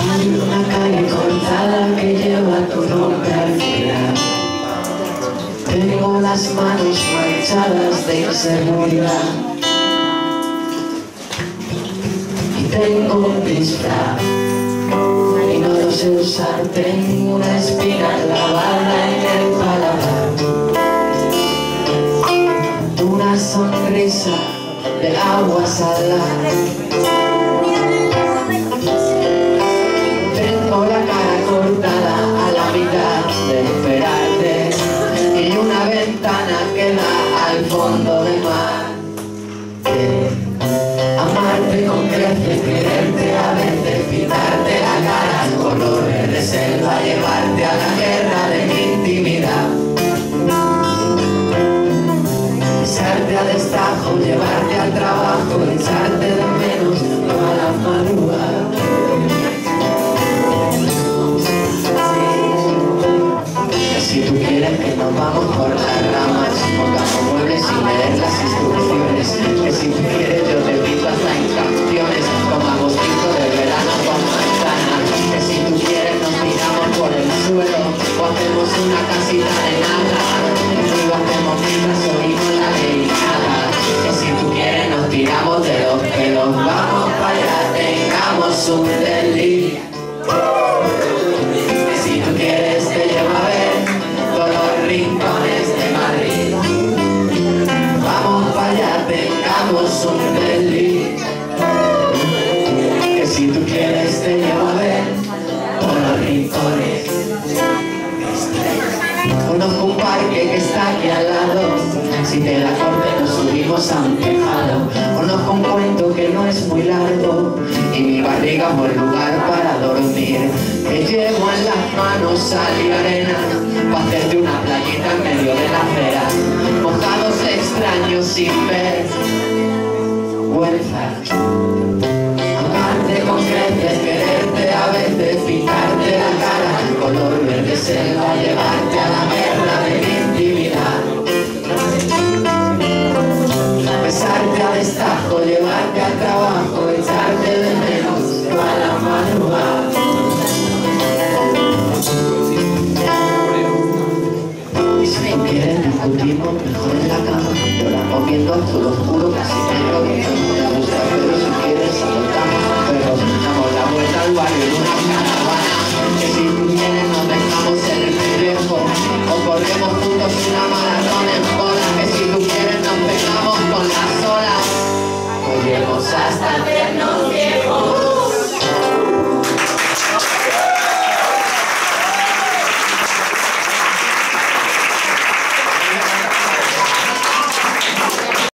Hay una calle cortada que lleva tu nombre al final. Tengo las manos manchadas de inseguridad. Y tengo un disfraz. Y no lo sé usar, tengo una espina clavada en el paladar. Una sonrisa del agua salada. Amarte con creces, quererte a veces, pintarte la cara al color de selva, llevarte a la guerra de mi intimidad. Besarte a destajo, llevarte al trabajo, echarte de menos toda la madrugada. Tú quieres que nos vamos por las ramas, pongamos muebles sin leer las instrucciones. Que si tú quieres yo te pido hasta en canciones, tomamos tinto de verano con manzana. Que si tú quieres nos tiramos por el suelo o hacemos una casita de nada. Y lo hacemos mientras oímos la nada. Que si tú quieres nos tiramos de los pelos, vamos para allá, tengamos un. Delirio. Que si tú quieres te ver todos los rincones. Conozco un parque que está aquí al lado. Si te la corte nos subimos a un tejado. Conozco un cuento que no es muy largo. Y mi barriga buen lugar para dormir. Que llevo en las manos sal y arena. Pa' hacerte una playita en medio de la acera. Mojados extraños sin ver. Amarte con creces, quererte a veces, pintarte la cara al color verde selva, llevarte a la guerra de mi intimidad. Besarte a destajo, llevarte al trabajo, echarte de menos toda la madrugada. Y si discutimos mejor moviendo azul oscuro, casi negro,